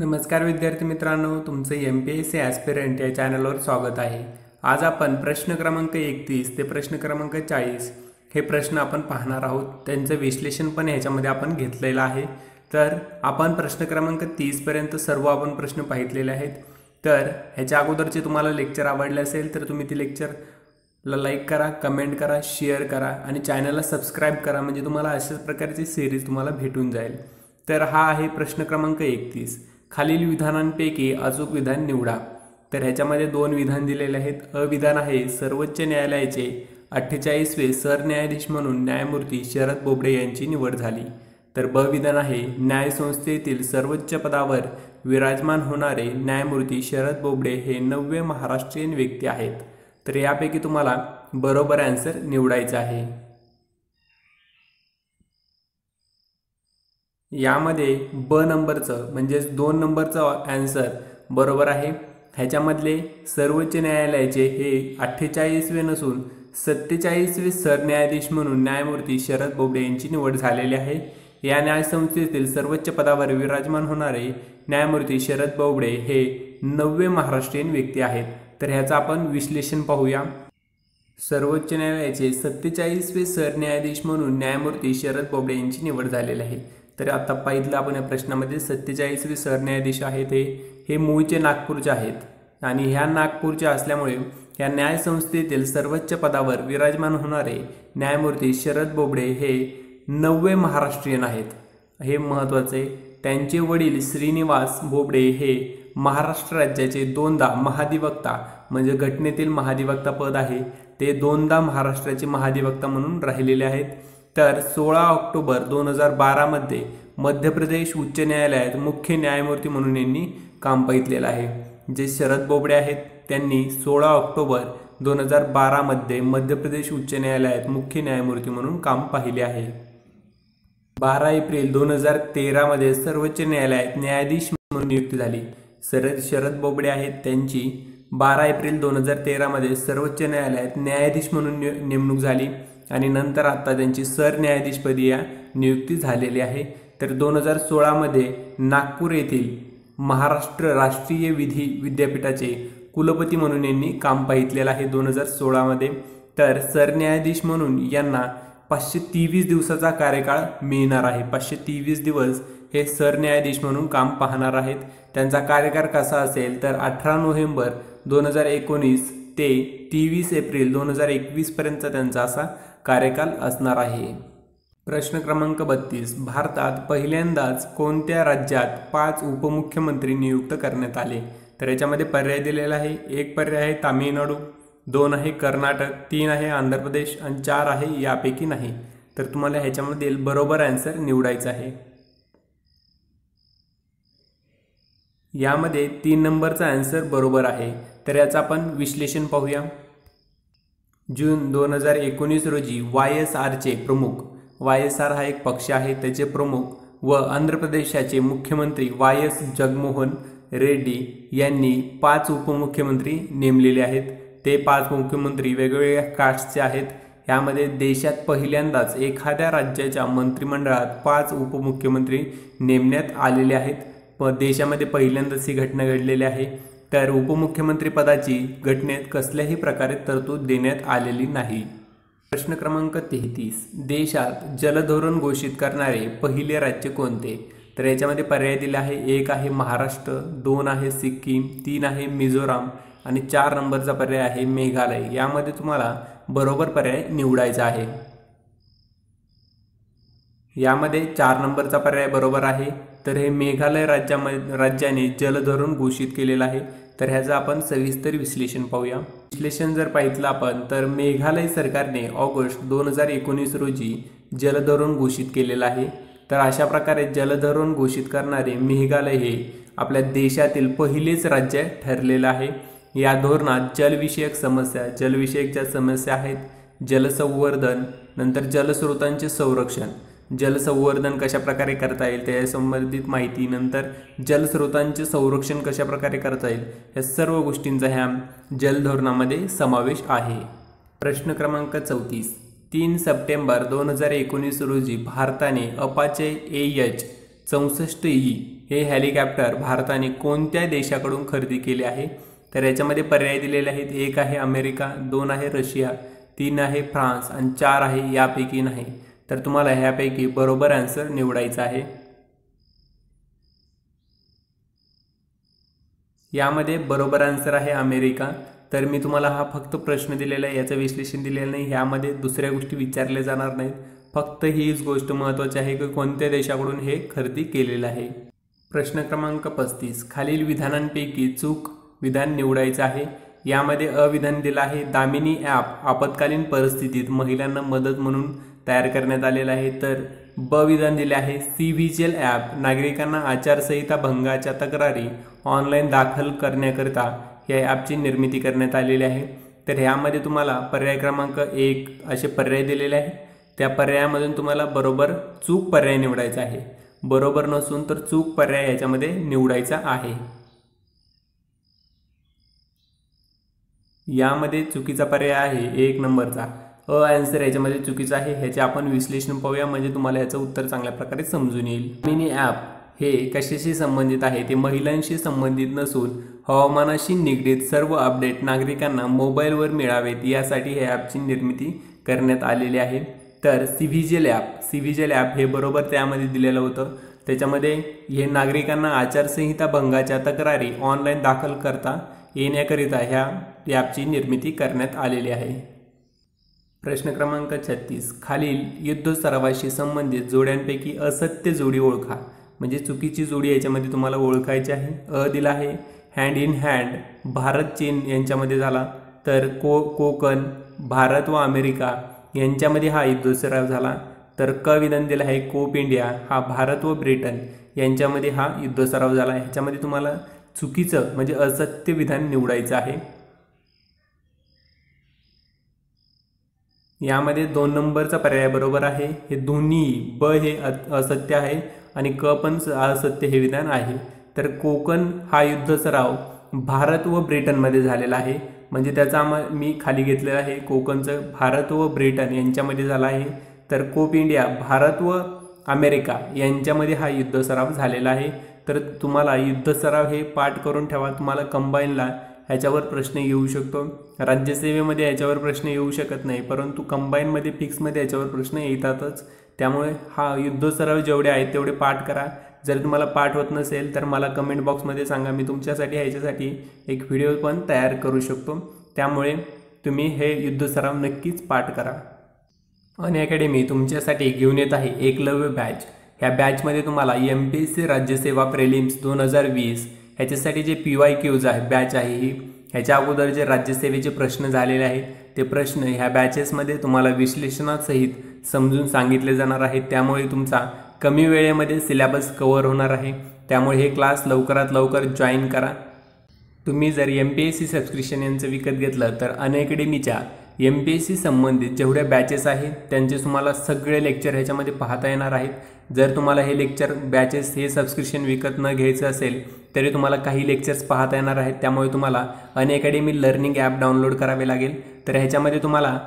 नमस्कार विद्यार्थी मित्रांनो तुमचं M P S C aspirant या चॅनलवर स्वागत आहे. आज आपण प्रश्न क्रमांक एकतीस ते प्रश्न क्रमांक चाळीस हे प्रश्न आपण पाहणार आहोत. त्यांचं विश्लेषण पण ह्याच्यामध्ये आपण घेतलेलं आहे. तर आपण प्रश्न क्रमांक तीसपर्यंत सर्व आपण प्रश्न पाहितलेले आहेत. तर ह्याच्या अगोदरचे तुम्हाला लेक्चर आवडले असेल तर तुम्ही ती लेक्चरला लाईक करा कमेंट करा शेअर करा आणि चॅनलला सबस्क्राईब करा. म्हणजे तुम्हाला अशाच प्रकारची सिरीज तुम्हाला भेटून जाईल. तर हा आहे प्रश्न क्रमांक एकतीस. खालील विधानांपैकी अचूक विधान निवडा. तर ह्याच्यामध्ये दोन विधान दिलेले आहेत. अविधान आहे सर्वोच्च न्यायालयाचे अठ्ठेचाळीसवे सरन्यायाधीश म्हणून न्यायमूर्ती शरद बोबडे यांची निवड झाली. तर ब विधान आहे न्यायसंस्थेतील सर्वोच्च पदावर विराजमान होणारे न्यायमूर्ती शरद बोबडे हे नववे महाराष्ट्रीयन व्यक्ती आहेत. तर यापैकी तुम्हाला बरोबर आन्सर निवडायचा आहे. यामध्ये ब नंबरचं म्हणजेच दोन नंबरचं ॲन्सर बरोबर आहे. ह्याच्यामधले सर्वोच्च न्यायालयाचे हे अठ्ठेचाळीसवे नसून सत्तेचाळीसवे सरन्यायाधीश म्हणून न्यायमूर्ती शरद बोबडे यांची निवड झालेली आहे. या न्यायसंस्थेतील सर्वोच्च पदावर विराजमान होणारे न्यायमूर्ती शरद बोबडे हे नववे महाराष्ट्रीयन व्यक्ती आहेत. तर ह्याचं आपण विश्लेषण पाहूया. सर्वोच्च न्यायालयाचे सत्तेचाळीसवे सरन्यायाधीश म्हणून न्यायमूर्ती शरद बोबडे यांची निवड झालेली आहे. तर आता पाहिलं आपण या प्रश्नामध्ये सत्तेचाळीसवे सरन्यायाधीश आहेत हे हे मूळचे नागपूरचे आहेत. आणि ह्या नागपूरचे असल्यामुळे या न्यायसंस्थेतील सर्वोच्च पदावर विराजमान होणारे न्यायमूर्ती शरद बोबडे हे नववे महाराष्ट्रीयन आहेत. हे महत्त्वाचे त्यांचे वडील श्रीनिवास बोबडे हे महाराष्ट्र राज्याचे दोनदा महाधिवक्ता म्हणजे घटनेतील महाधिवक्ता पद आहे. ते दोनदा महाराष्ट्राचे महाधिवक्ता म्हणून राहिलेले आहेत. तर सोळा ऑक्टोबर दोन हजार बारामध्ये मध्य प्रदेश उच्च न्यायालयात मुख्य न्यायमूर्ती म्हणून यांनी काम पाहितलेलं आहे. जे शरद बोबडे आहेत त्यांनी सोळा ऑक्टोबर दोन हजार बारामध्ये मध्य प्रदेश उच्च न्यायालयात मुख्य न्यायमूर्ती म्हणून काम पाहिले आहे. बारा एप्रिल दोन हजार तेरामध्ये सर्वोच्च न्यायालयात न्यायाधीश म्हणून नियुक्ती झाली. सरद शरद बोबडे आहेत त्यांची बारा एप्रिल दोन हजार तेरामध्ये सर्वोच्च न्यायालयात न्यायाधीश म्हणून नेमणूक झाली. आणि नंतर आता त्यांची सरन्यायाधीशपदी या नियुक्ती झालेली आहे. तर दोन हजार सोळामध्ये नागपूर येथील महाराष्ट्र राष्ट्रीय विधी विद्यापीठाचे कुलपती म्हणून यांनी काम पाहितलेलं आहे दोन हजार सोळामध्ये तर सरन्यायाधीश म्हणून यांना पाचशे तेवीस दिवसाचा कार्यकाळ मिळणार आहे. पाचशे तेवीस दिवस हे सरन्यायाधीश म्हणून काम पाहणार आहेत. त्यांचा कार्यकाळ कसा असेल? तर अठरा नोव्हेंबर दोन हजार एकोणीस ते तेवीस एप्रिल दोन हजार एकवीसपर्यंतचा त्यांचा असा कार्यकाल असणार आहे. प्रश्न क्रमांक बत्तीस. भारतात पहिल्यांदाच कोणत्या राज्यात पाच उपमुख्यमंत्री नियुक्त करण्यात आले? तर याच्यामध्ये पर्याय दिलेला आहे. एक पर्याय आहे तामिळनाडू दोन आहे कर्नाटक तीन आहे आंध्र प्रदेश आणि चार आहे यापैकी नाही. तर तुम्हाला ह्याच्यामधील बरोबर ॲन्सर निवडायचा आहे. यामध्ये तीन नंबरचा ॲन्सर बरोबर आहे. तर याचं आपण विश्लेषण पाहूया. जून दोन हजार एकोणीस रोजी वाय एस आरचे प्रमुख वाय एस आर हा एक पक्ष आहे त्याचे प्रमुख व आंध्र प्रदेशाचे मुख्यमंत्री वाय एस जगमोहन रेड्डी यांनी पाच उपमुख्यमंत्री नेमलेले आहेत. ते पाच मुख्यमंत्री वेगवेगळ्या कास्टचे आहेत. यामध्ये देशात पहिल्यांदाच एखाद्या राज्याच्या मंत्रिमंडळात पाच उपमुख्यमंत्री नेमण्यात आलेले आहेत. प देशामध्ये पहिल्यांदाच ही घटना घडलेली आहे. तर उपमुख्यमंत्रीपदाची घटनेत कसल्याही प्रकारे तरतूद देण्यात आलेली नाही. प्रश्न क्रमांक तेहतीस. देशात जलधोरण घोषित करणारे पहिले राज्य कोणते? तर याच्यामध्ये पर्याय दिले आहे. एक आहे महाराष्ट्र दोन आहे सिक्कीम तीन आहे मिझोराम आणि चार नंबरचा पर्याय आहे मेघालय. यामध्ये तुम्हाला बरोबर पर्याय निवडायचा आहे. यामध्ये चार नंबरचा पर्याय बरोबर आहे. तर हे मेघालय राज्यामध्ये राज्याने जलधरण घोषित केलेलं आहे. तर ह्याचं आपण सविस्तर विश्लेषण पाहूया. विश्लेषण जर पाहितलं आपण तर मेघालय सरकारने ऑगस्ट दोन हजार एकोणीस रोजी जलधरण घोषित केलेलं आहे. तर अशा प्रकारे जलधरण घोषित करणारे मेघालय हे आपल्या देशातील पहिलेच राज्य ठरलेलं आहे. या धोरणात जलविषयक समस्या जलविषयक ज्या समस्या आहेत. जलसंवर्धन नंतर जलस्रोतांचे संरक्षण जलसंवर्धन कशा प्रकारे करता येईल त्या संबंधित माहिती नंतर जलस्रोतांचे संरक्षण कशा प्रकारे करता येईल या सर्व गोष्टींचा ह्या जलधोरणामध्ये समावेश आहे. प्रश्न क्रमांक चौतीस. तीन सप्टेंबर दोन हजार एकोणीस रोजी भारताने अपाचे ए एच चौसष्ट ई हे हेलिकॉप्टर भारताने कोणत्या देशाकडून खरेदी केले आहे? तर याच्यामध्ये पर्याय दिलेले आहेत. एक आहे अमेरिका दोन आहे रशिया तीन आहे फ्रान्स आणि चार आहे यापैकी नाही. तर तुम्हाला ह्यापैकी बरोबर आन्सर निवडायचा आहे. यामध्ये बरोबर आन्सर आहे अमेरिका. तर मी तुम्हाला हा फक्त प्रश्न दिलेला आहे याचं विश्लेषण दिलेलं नाही ह्यामध्ये दुसऱ्या गोष्टी विचारल्या जाणार नाहीत. फक्त हीच गोष्ट महत्त्वाची आहे की कोणत्या देशाकडून हे खरेदी केलेलं आहे. प्रश्न क्रमांक पस्तीस. खालील विधानांपैकी चूक विधान निवडायचं आहे. यामध्ये अविधान दिलं आहे दामिनी ॲप आपत्कालीन परिस्थितीत महिलांना मदत म्हणून तयार करण्यात आलेला आहे. तर ब विधान दिले आहे. सी व्हिजिल ॲप नागरिकांना आचारसंहिता भंगाच्या तक्रारी ऑनलाईन दाखल करण्याकरिता या ॲपची निर्मिती करण्यात आलेली आहे. तर ह्यामध्ये तुम्हाला पर्याय क्रमांक एक असे पर्याय दिलेले आहेत. त्या पर्यायामधून तुम्हाला बरोबर चूक पर्याय निवडायचा आहे. बरोबर नसून तर चूक पर्याय याच्यामध्ये निवडायचा आहे. यामध्ये चुकीचा पर्याय आहे. एक नंबरचा. अ आन्सर याच्यामध्ये चुकीचं आहे. ह्याचे आपण विश्लेषण पाहूया. म्हणजे तुम्हाला याचं उत्तर चांगल्या प्रकारे समजून येईल. मिनी ॲप हे कशाशी संबंधित आहे? ते महिलांशी संबंधित नसून हवामानाशी निगडीत सर्व अपडेट नागरिकांना मोबाईलवर मिळावेत यासाठी हे ॲपची निर्मिती करण्यात आलेली आहे. तर सिव्हिजेल ॲप सिव्हिजेल ॲप हे बरोबर त्यामध्ये दिलेलं होतं. त्याच्यामध्ये हे नागरिकांना आचारसंहिता भंगाच्या तक्रारी ऑनलाईन दाखल करता येण्याकरिता ह्या ॲपची निर्मिती करण्यात आलेली आहे. प्रश्न क्रमांक छत्तीस. खालील युद्ध सरावाशी संबंधित जोड्यांपैकी असत्य जोडी ओळखा. म्हणजे चुकीची जोडी याच्यामध्ये तुम्हाला ओळखायची आहे. अ दिला आहे. हँड इन हँड भारत चीन यांच्यामध्ये झाला. तर को कोकण भारत व अमेरिका यांच्यामध्ये हा युद्ध सराव झाला. तर क विधान दिला आहे. कोप इंडिया हा भारत व ब्रिटन यांच्यामध्ये हा युद्ध सराव झाला. ह्याच्यामध्ये तुम्हाला चुकीचं म्हणजे असत्य विधान निवडायचं आहे. यामध्ये दोन नंबरचा पर्याय बरोबर आहे. हे दोन्ही ब हे असत्य आहे आणि क पण असत्य हे विधान आहे. तर कोकण हा युद्ध सराव भारत व ब्रिटनमध्ये झालेला आहे. म्हणजे त्याचा मी खाली घेतलेला आहे. कोकणचं भारत व ब्रिटन यांच्यामध्ये झाला आहे. तर कोप इंडिया भारत व अमेरिका यांच्यामध्ये हा युद्ध सराव झालेला आहे. तर तुम्हाला युद्ध सराव हे पाठ करून ठेवा. तुम्हाला कंबाईनला ह्याच्यावर प्रश्न येऊ शकतो. राज्यसेवेमध्ये याच्यावर प्रश्न येऊ शकत नाही परंतु कंबाईनमध्ये फिक्समध्ये याच्यावर प्रश्न येतातच. त्यामुळे हा युद्ध सराव जेवढे आहेत तेवढे पाठ करा. जर तुम्हाला पाठ होत नसेल तर मला कमेंट बॉक्समध्ये सांगा. मी तुमच्यासाठी ह्याच्यासाठी एक व्हिडिओ पण तयार करू शकतो. त्यामुळे तुम्ही हे युद्ध सराव नक्कीच पाठ करा. अन अकॅडमी तुमच्यासाठी घेऊन येत आहे एकलव्य बॅच. ह्या बॅचमध्ये तुम्हाला एम पी एस सी राज्यसेवा प्रेलिम्स दोन हजार वीस ह्याच्यासाठी जे पी वाय क्यूज आहे बॅच आहे ही ह्याच्या अगोदर जे राज्यसेवेचे प्रश्न झालेले आहेत ते प्रश्न ह्या बॅचेसमध्ये तुम्हाला विश्लेषणासहित समजून सांगितले जाणार आहेत. त्यामुळे तुमचा कमी वेळेमध्ये सिलेबस कवर होणार आहे. त्यामुळे हे क्लास लवकरात लवकर जॉईन करा. तुम्ही जर M P S C subscription यांचं विकत घेतलं तर अनअकॅडमीच्या एम पी एस सी संबंधित जेवढ्या बॅचेस आहेत त्यांचे तुम्हाला सगळे लेक्चर ह्याच्यामध्ये पाहता येणार आहेत. जर तुम्हाला हे लेक्चर बॅचेस हे सबस्क्रिप्शन विकत न घ्यायचं असेल तरी तुम्हाला काही लेक्चर्स पाहता येणार आहेत. त्यामुळे तुम्हाला अनअकॅडमी लर्निंग ॲप डाउनलोड करावे लागेल. तर ह्याच्यामध्ये तुम्हाला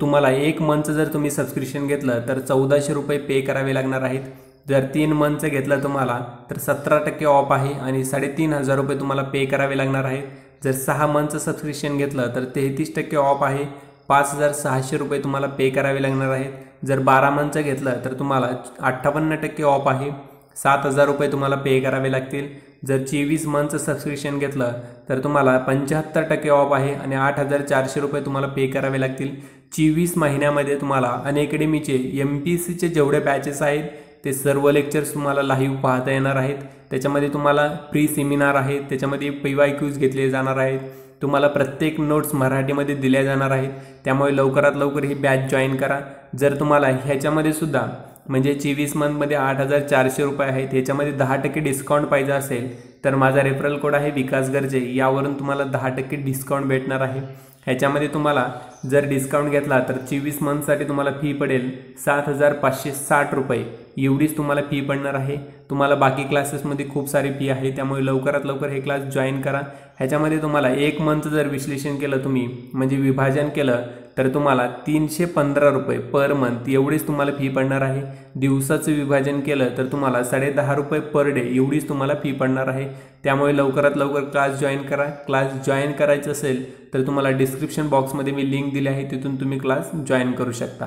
तुम्हाला एक मंथचं जर तुम्ही सबस्क्रिप्शन घेतलं तर चौदाशे रुपये पे करावे लागणार आहेत. जर तीन मंथचं घेतलं तुम्हाला तर सतरा टक्के ऑफ आहे आणि साडेतीन हजार रुपये तुम्हाला पे करावे लागणार आहेत. जर सहा मंथचं सबस्क्रिप्शन घेतलं तर तेहतीस टक्के ऑफ आहे. पाच हजार सहाशे रुपये तुम्हाला पे करावे लागणार आहेत. जर बारा मंथचं घेतलं तर तुम्हाला अठ्ठावन्न टक्के ऑफ आहे. सात हजार रुपये तुम्हाला पे करावे लागतील. जर चोवीस मंथचं सबस्क्रिप्शन घेतलं तर तुम्हाला पंच्याहत्तर टक्के ऑफ आहे आणि आठ हजार चारशे रुपये तुम्हाला पे करावे लागतील. चोवीस महिन्यामध्ये तुम्हाला अनएकॅडमीचे एम पी सीचे जेवढे बॅचेस आहेत ते सर्व लेक्चर्स तुम्हाला लाईव्ह पाहता येणार आहेत. त्याच्यामध्ये तुम्हाला प्री सेमिनार आहेत त्याच्यामध्ये पी वाय क्यूज घेतले जाणार आहेत. तुम्हाला प्रत्येक नोट्स मराठीमध्ये दिल्या जाणार आहेत. त्यामुळे लवकरात लवकर ही बॅच जॉईन करा. जर तुम्हाला ह्याच्यामध्ये सुद्धा म्हणजे चोवीस मंथमध्ये आठ हजार चारशे रुपये आहेत. ह्याच्यामध्ये दहा टक्के डिस्काउंट पाहिजे असेल तर माझा रेफरल कोड आहे विकास गरजे. यावरून तुम्हाला दहा टक्के डिस्काउंट भेटणार आहे. ह्याच्यामध्ये तुम्हाला जर डिस्काउंट घेतला तर चोवीस मंथसाठी तुम्हाला फी पडेल सात हजार पाचशे साठ रुपये. एवढीच तुम्हाला फी पडणार आहे. तुम्हाला बाकी क्लासेसमध्ये खूप सारी फी आहे त्यामुळे लवकरात लवकर हे क्लास जॉईन करा. ह्याच्यामध्ये तुम्हाला एक मंथ जर विश्लेषण केलं तुम्ही म्हणजे विभाजन केलं तर तुम्हाला तीनशे पंधरा रुपये पर मंथ एवढीच तुम्हाला फी पडणार आहे. दिवसाचं विभाजन केलं तर तुम्हाला साडे दहा रुपये पर डे एवढीच तुम्हाला फी पडणार आहे. त्यामुळे लवकरात लवकर क्लास जॉईन करा. क्लास जॉईन करायचं असेल तर तुम्हाला डिस्क्रिप्शन बॉक्समध्ये मी लिंक दिली आहे. तिथून तुम्ही क्लास जॉईन करू शकता.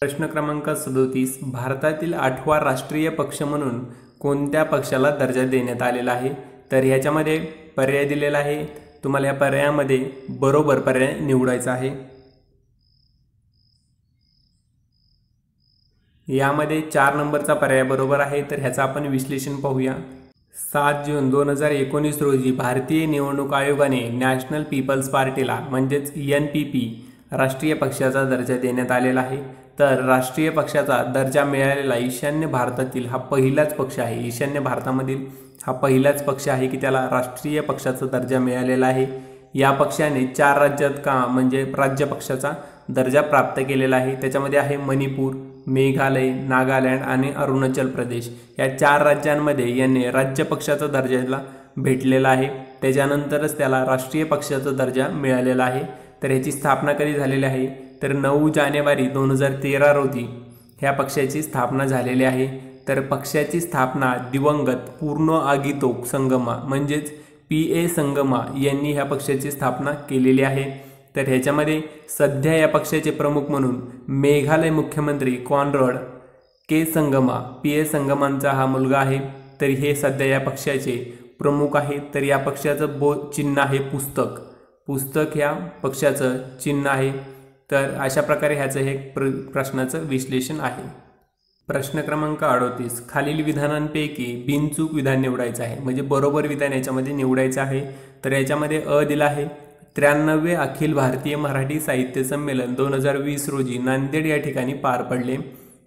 प्रश्न क्रमांक सदोतीस भारतातील आठवा राष्ट्रीय पक्ष म्हणून कोणत्या पक्षाला दर्जा देण्यात आलेला आहे? तर ह्याच्यामध्ये पर्याय दिलेला आहे. तुम्हाला या पर्यायामध्ये बरोबर पर्याय निवडायचा आहे. यामध्ये चार नंबरचा पर्याय बरोबर आहे तर ह्याचं आपण विश्लेषण पाहूया. सात जून दोन हजार एकोणीस रोजी भारतीय निवडणूक आयोगाने नॅशनल पीपल्स पार्टीला म्हणजेच एन पी पी राष्ट्रीय पक्षाचा दर्जा देण्यात आलेला आहे. तर राष्ट्रीय पक्षाचा दर्जा मिळालेला ईशान्य भारतातील हा पहिलाच पक्ष आहे. ईशान्य भारतामधील हा पहिलाच पक्ष आहे की त्याला राष्ट्रीय पक्षाचा दर्जा मिळालेला आहे. या पक्षाने चार राज्यात का म्हणजे राज्य पक्षाचा दर्जा प्राप्त केलेला आहे. त्याच्यामध्ये आहे मणिपूर मेघालय नागालँड आणि अरुणाचल प्रदेश या चार राज्यांमध्ये यांनी राज्य पक्षाचा दर्जाला भेटलेला आहे. त्याच्यानंतरच त्याला राष्ट्रीय पक्षाचा दर्जा मिळालेला आहे. तर याची स्थापना कधी झालेली आहे? तर नऊ जानेवारी दोन हजार तेरा रोजी ह्या पक्षाची स्थापना झालेली आहे. तर पक्षाची स्थापना दिवंगत पूर्ण आगीतोक संगमा म्हणजेच पी ए संगमा यांनी ह्या पक्षाची स्थापना केलेली आहे. तर ह्याच्यामध्ये सध्या या पक्षाचे प्रमुख म्हणून मेघालय मुख्यमंत्री Conrad K Sangma P A संगमांचा हा मुलगा आहे. तर हे सध्या या पक्षाचे प्रमुख आहे. तर या पक्षाचं बो चिन्ह आहे पुस्तक. पुस्तक ह्या पक्षाचं चिन्ह आहे. तर अशा प्रकारे ह्याचं हे प्र प्रश्नाचं विश्लेषण आहे. प्रश्न क्रमांक अडोतीस. खालील विधानांपैकी बिनचूक विधान निवडायचं आहे. म्हणजे बरोबर विधान याच्यामध्ये निवडायचं आहे. तर याच्यामध्ये अ दिला आहे. त्र्याण्णवे अखिल भारतीय मराठी साहित्य संमेलन दोन हजार वीस रोजी नांदेड या ठिकाणी पार पडले.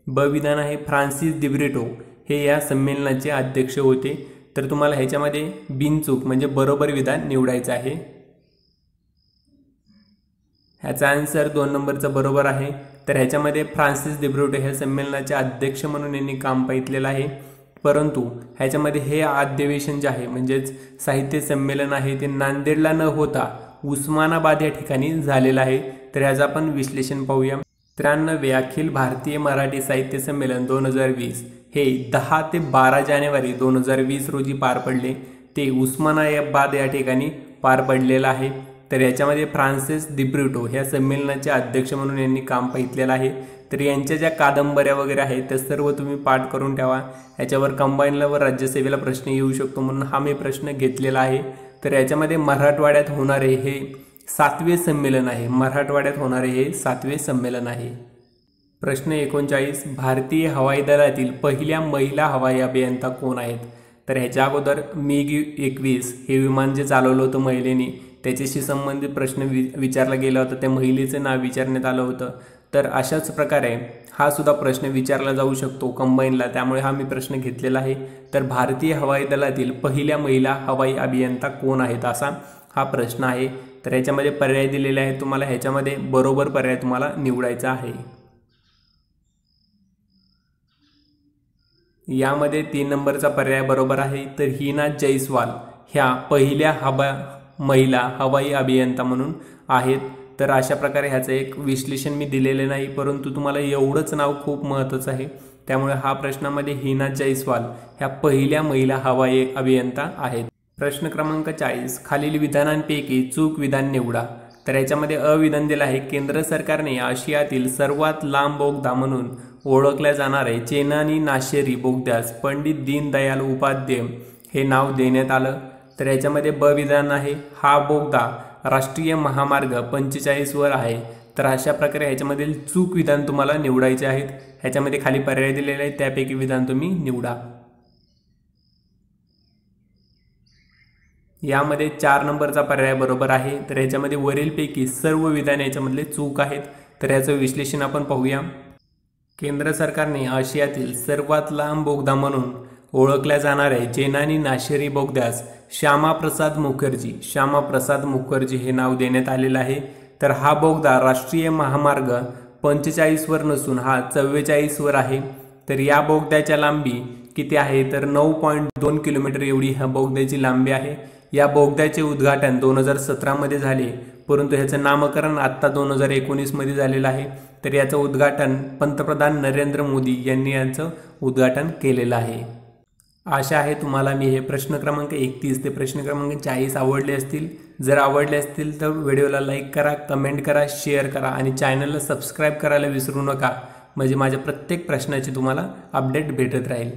ब विधान आहे फ्रान्सिस दिब्रिटो. हे या संमेलनाचे अध्यक्ष होते. तर तुम्हाला ह्याच्यामध्ये बिनचूक म्हणजे बरोबर विधान निवडायचं आहे. ह्याचा आन्सर दोन नंबरचा बरोबर आहे. तर ह्याच्यामध्ये फ्रान्सिस दिब्रोटे हे संमेलनाचे अध्यक्ष म्हणून यांनी काम पाहितलेलं आहे. परंतु ह्याच्यामध्ये हे अधिवेशन जे आहे म्हणजेच साहित्य संमेलन आहे ते नांदेडला न होता उस्मानाबाद या ठिकाणी झालेला आहे. तर ह्याचं आपण विश्लेषण पाहूया. त्र्याण्णवे अखिल भारतीय मराठी साहित्य संमेलन दोन हजार वीस. हे दहा ते बारा जानेवारी दोन हजार वीस रोजी पार पडले. ते उस्मानाबाद या ठिकाणी पार पडलेलं आहे. तर याच्यामध्ये फ्रान्सिस दिब्रिटो ह्या संमेलनाचे अध्यक्ष म्हणून यांनी काम पाहितलेलं आहे. तर यांच्या ज्या कादंबऱ्या वगैरे आहेत त्या सर्व तुम्ही पाठ करून ठेवा. याच्यावर कंबाईनला व राज्यसेवेला प्रश्न येऊ शकतो म्हणून हा मी प्रश्न घेतलेला आहे. तर याच्यामध्ये मराठवाड्यात होणारे हे सातवे संमेलन आहे. मराठवाड्यात होणारे हे सातवे संमेलन आहे. प्रश्न एकोणचाळीस भारतीय हवाई दलातील पहिल्या महिला हवाई अभियंता कोण आहेत? तर ह्याच्या अगोदर मिग एकवीस हे विमान जे चालवलं होतं महिलेने त्याच्याशी संबंधित प्रश्न वि विचारला गेला होता. त्या महिलेचं नाव विचारण्यात आलं होतं. तर अशाच प्रकारे हा सुद्धा प्रश्न विचारला जाऊ शकतो कंबाईनला. त्यामुळे हा मी प्रश्न घेतलेला आहे. तर भारतीय हवाई दलातील पहिल्या महिला हवाई अभियंता कोण आहेत असा हा प्रश्न आहे. तर याच्यामध्ये पर्याय दिलेले आहेत तुम्हाला. ह्याच्यामध्ये बरोबर पर्याय तुम्हाला निवडायचा आहे. यामध्ये तीन नंबरचा पर्याय बरोबर आहे. तर हिना जैस्वाल ह्या पहिल्या हवा महिला हवाई अभियंता म्हणून आहेत. तर अशा प्रकारे ह्याचं एक विश्लेषण मी दिलेलं नाही परंतु तुम्हाला एवढंच नाव खूप महत्त्वाचं आहे. त्यामुळे हा प्रश्नामध्ये हिना जैस्वाल ह्या पहिल्या महिला हवाई अभियंता आहेत. प्रश्न क्रमांक चाळीस खालील विधानांपैकी चूक विधान निवडा. तर याच्यामध्ये अविधान दिलं आहे केंद्र सरकारने आशियातील सर्वात लांब बोगदा म्हणून ओळखल्या जाणारे चेनानी नाशेरी बोगद्यास पंडित दीनदयाल उपाध्याय हे नाव देण्यात आलं. तर याच्यामध्ये ब विधान आहे हा बोगदा राष्ट्रीय महामार्ग पंचेचाळीसवर आहे. तर अशा प्रकारे ह्याच्यामधील चूक विधान तुम्हाला निवडायचे आहेत. ह्याच्यामध्ये खाली पर्याय दिलेले आहेत. त्यापैकी विधान तुम्ही निवडा. यामध्ये चार नंबरचा पर्याय बरोबर आहे. तर ह्याच्यामध्ये वरीलपैकी सर्व विधान याच्यामधले चूक आहेत. तर याचं विश्लेषण आपण पाहूया. केंद्र सरकारने आशियातील सर्वात लांब बोगदा म्हणून ओळखल्या जाणाऱ्या जेनानी नाशेरी बोगद्यास श्यामाप्रसाद मुखर्जी. श्यामाप्रसाद मुखर्जी हे नाव देण्यात आलेलं आहे. तर हा बोगदा राष्ट्रीय महामार्ग पंचेचाळीसवर नसून हा चव्वेचाळीसवर आहे. तर या बोगद्याच्या लांबी किती आहे? तर नऊ पॉईंट दोन किलोमीटर एवढी ह्या बोगद्याची लांबी आहे. या बोगद्याचे उद्घाटन दोन हजार सतरामध्ये झाले. परंतु ह्याचं नामकरण आत्ता दोन हजार एकोणीसमध्ये झालेलं आहे. तर याचं उद्घाटन पंतप्रधान नरेंद्र मोदी यांनी यांचं उद्घाटन केलेलं आहे. आशा आहे तुम्हाला मी हे प्रश्न क्रमांक एकतीस ते प्रश्न क्रमांक चाळीस आवडले असतील. जर आवडले असतील तर व्हिडिओला लाईक करा कमेंट करा शेअर करा आणि चॅनलला सबस्क्राईब करायला विसरू नका. म्हणजे माझ्या प्रत्येक प्रश्नाची तुम्हाला अपडेट भेटत राहील.